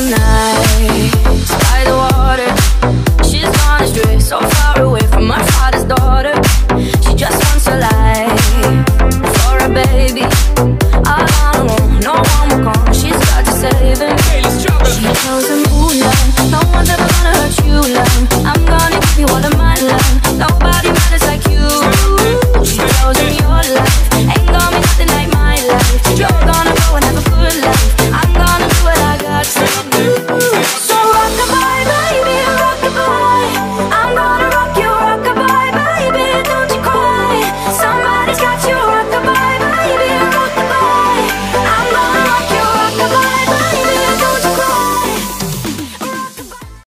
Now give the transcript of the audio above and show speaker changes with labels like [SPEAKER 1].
[SPEAKER 1] She works the night by the water. She's gone astray, so far away from my father's daughter. She just wants a life for a baby. All on her no one will come. She's got to save him. She chose him. It's got you.